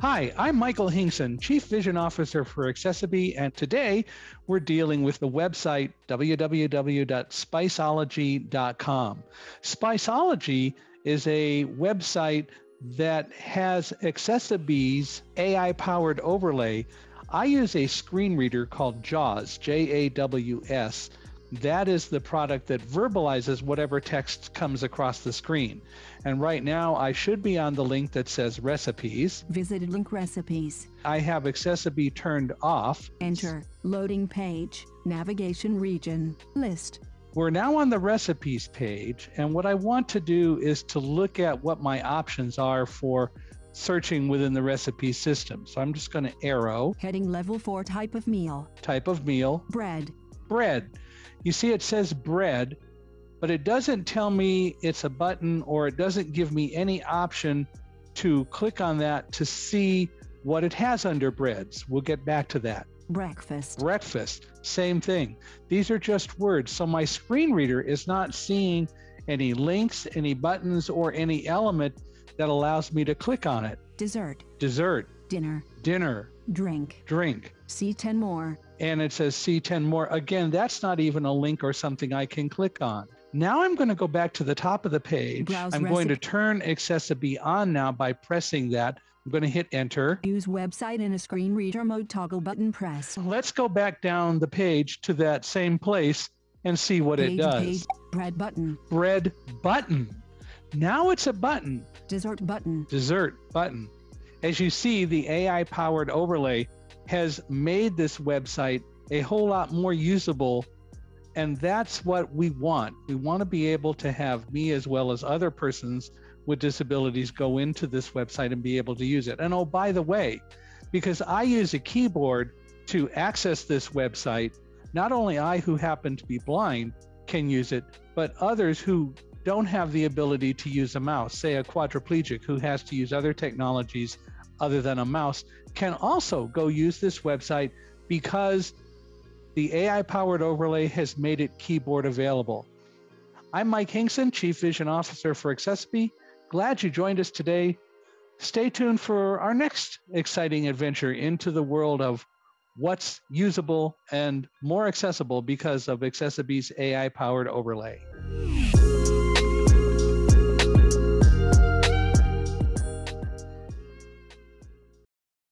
Hi, I'm Michael Hingson, Chief Vision Officer for Accessibe, and today we're dealing with the website www.spiceology.com. Spiceology is a website that has Accessibe's AI powered overlay. I use a screen reader called JAWS, J A W S, that is the product that verbalizes whatever text comes across the screen. And right now, I should be on the link that says recipes. Visited link recipes. I have Accessibe turned off. Enter loading page, navigation region, list. We're now on the recipes page, and what I want to do is to look at what my options are for searching within the recipe system. So I'm just going to arrow. Heading level 4 type of meal. Type of meal. Bread. Bread. You see, it says bread, but it doesn't tell me it's a button or it doesn't give me any option to click on that to see what it has under breads. We'll get back to that. Breakfast. Breakfast. Same thing. These are just words. So my screen reader is not seeing any links, any buttons, or any element that allows me to click on it. Dessert. Dessert. Dinner. Dinner. Drink. Drink. See 10 more and it says see 10 more. Again, that's not even a link or something I can click on. Now I'm going to go back to the top of the page. Browse I'm recipe. going to turn Accessibe on now by pressing that. I'm going to hit enter. Use website in a screen reader mode toggle button press. Let's go back down the page to that same place and see what page, it does. Page, bread button. Bread button. Now it's a button. Dessert button. Dessert button. As you see, the AI powered overlay has made this website a whole lot more usable. And that's what we want. We want to be able to have me as well as other persons with disabilities go into this website and be able to use it. And oh, by the way, because I use a keyboard to access this website, not only I, who happen to be blind, can use it, but others who don't have the ability to use a mouse, say a quadriplegic who has to use other technologies other than a mouse, can also go use this website because the AI powered overlay has made it keyboard available. I'm Mike Hingson, Chief Vision Officer for Accessibe. Glad you joined us today. Stay tuned for our next exciting adventure into the world of what's usable and more accessible because of Accessibe's AI powered overlay.